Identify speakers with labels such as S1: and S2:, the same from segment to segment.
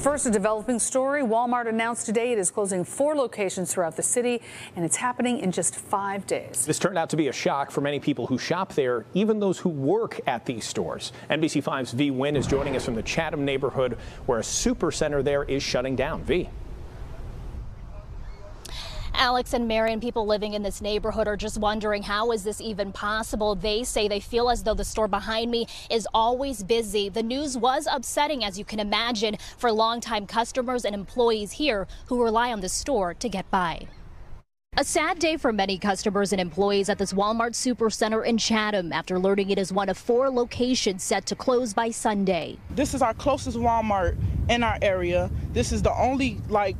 S1: First, a developing story. Walmart announced today it is closing four locations throughout the city, and it's happening in just five days.
S2: This turned out to be a shock for many people who shop there, even those who work at these stores. NBC5's Vi Nguyen is joining us from the Chatham neighborhood, where a super center there is shutting down. Vi.
S3: Alex and Marion, people living in this neighborhood are just wondering how is this even possible? They say they feel as though the store behind me is always busy. The news was upsetting, as you can imagine, for longtime customers and employees here who rely on the store to get by. A sad day for many customers and employees at this Walmart Supercenter in Chatham after learning it is one of four locations set to close by Sunday.
S4: This is our closest Walmart in our area. This is the only like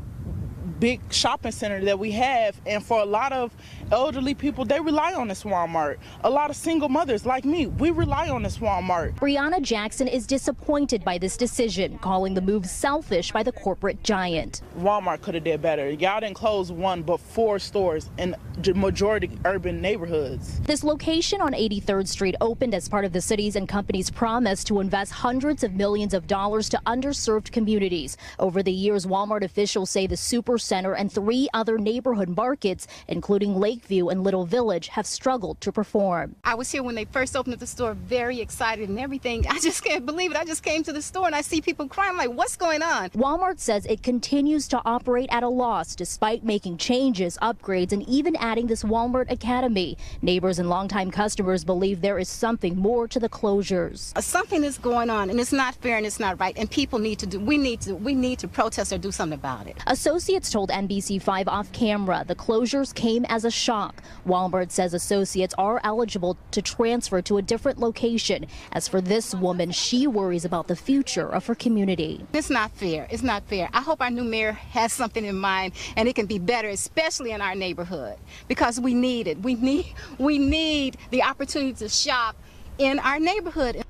S4: big shopping center that we have and for a lot of elderly people they rely on this Walmart. A lot of single mothers like me, we rely on this Walmart.
S3: Brianna Jackson is disappointed by this decision, calling the move selfish by the corporate giant.
S4: Walmart could have did better. Y'all didn't close one but four stores in majority urban neighborhoods.
S3: This location on 83rd Street opened as part of the city's and company's promise to invest hundreds of millions of dollars to underserved communities. Over the years, Walmart officials say the super Center and three other neighborhood markets, including Lakeview and Little Village, have struggled to perform.
S5: I was here when they first opened up the store, very excited and everything. I just can't believe it. I just came to the store and I see people crying. I'm like, what's going on?
S3: Walmart says it continues to operate at a loss despite making changes, upgrades, and even adding this Walmart Academy. Neighbors and longtime customers believe there is something more to the closures.
S5: Uh, something is going on and it's not fair and it's not right. And people need to do, we need to, we need to protest or do something about it.
S3: Associates told told NBC5 off camera the closures came as a shock. Walmart says associates are eligible to transfer to a different location. As for this woman, she worries about the future of her community.
S5: It's not fair. It's not fair. I hope our new mayor has something in mind and it can be better, especially in our neighborhood, because we need it. We need, we need the opportunity to shop in our neighborhood.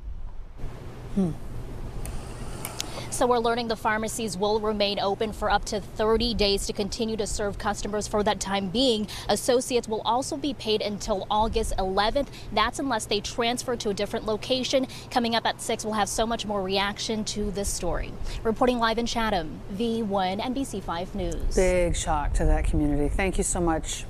S3: Hmm. So we're learning the pharmacies will remain open for up to 30 days to continue to serve customers for that time being. Associates will also be paid until August 11th. That's unless they transfer to a different location. Coming up at 6, we'll have so much more reaction to this story. Reporting live in Chatham, Vi Nguyen NBC5 News.
S1: Big shock to that community. Thank you so much.